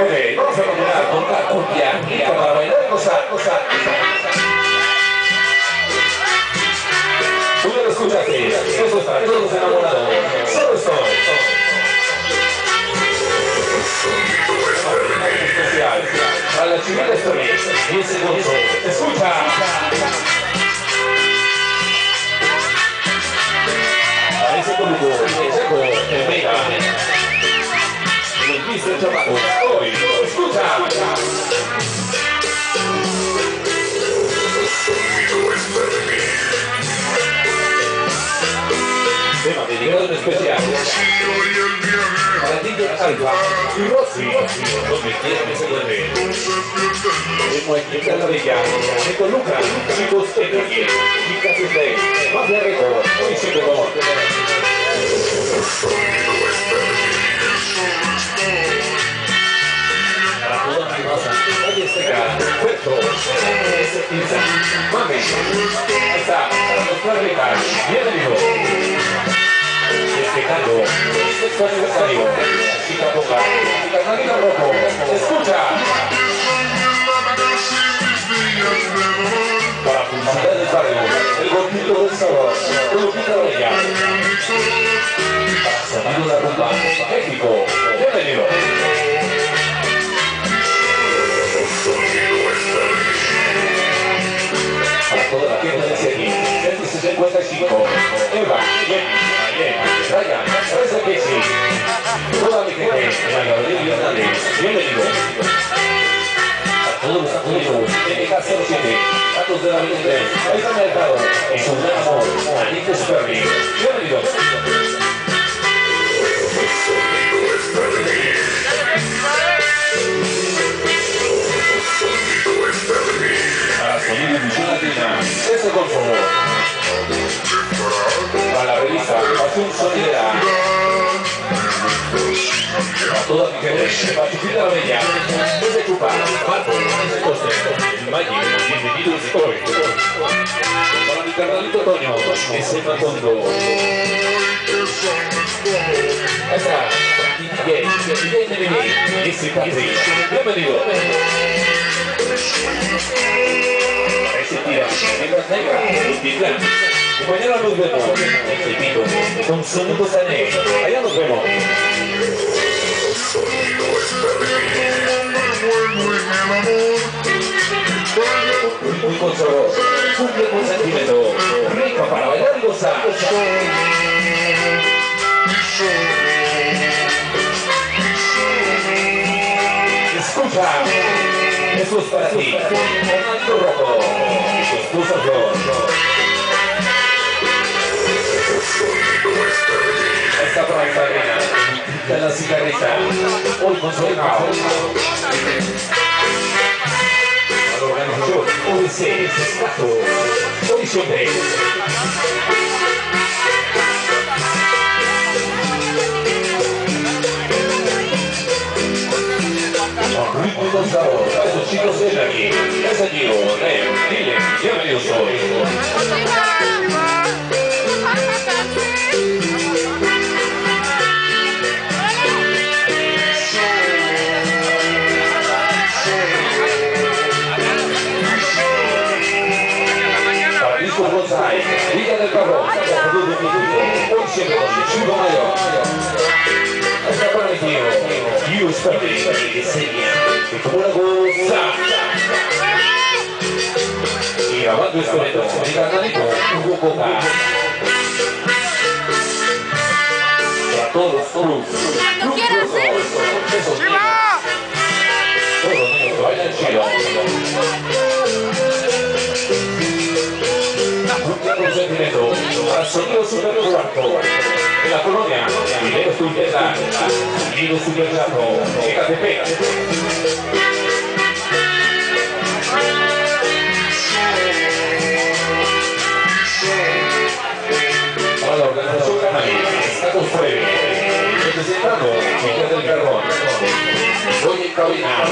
Ok, vamos a continuar con una cumbia para bailar y gozar, gozar. Tú ya lo escuchaste, eso es para todos los enamorados. Solo estoy. Especial para la chivita Story, 10 segundos. Escucha. A ese público, ese juego, el Mega. El Mr. Tema dedicado en especial. Para DJ Alfa y Rosy, donde quiera que se encuentre. En Muequita la Bella, se colocan chicos. Chicas Slay, Puerto, Isa, Mami, ahí está, nuestra bienvenido. Despejando, sexto aniversario, chica poca, chica Navidad Rojo, escucha. Para publicidad del barrio, el gordito del sabor, Lupita Bella. Para sonido de la rumba, México, bienvenido. 155, Eva, Jenny, Ryan, Reza Casey, toda mi gente en Galería Hernández, bienvenido. A todos los amigos de MK07, Datos de la 23, ahí está Mercado, y su gran amor, Anita Superby, bienvenidos. Sonido Edición Latina, ese por A toda mi gente, la Bella, desde Chupa, Marco, desde Coste, Maggi, bienvenidos estoy. Para mi carnalito Toño, ese Matondo. Ahí está, DJ, DJ NBD, ese Patrick, bienvenido. Ese tira, negras negras, Titlán. Mañana nos vemos con Sonido Sané. Allá nos vemos. Muy con sabor, cumple con sentimiento, rico para bailar y gozar. Escucha, eso es para ti, Fernando Rojo y tu de la cigarrita, hoy con su hija. A la organización ODC, Escato, Audición B. Rico chicos aquí, es allí, dile, bienvenidos hoy. Con Chico Mayor. Está para mi tío, Dios también, que sería, que como la goza. Y grabando instrumentos, mi carnalito, Hugo Coca. Para todos, todos, ¿Lo quieres hacer? esos niños, todos los niños que bailan chido. Con sentimiento, sonido super. En la colonia, video Estuyeta, video super rato, Ecatepec. Para la organización Canali, Estado Fuere, representando Miguel del Carbón. Hoy en cabina,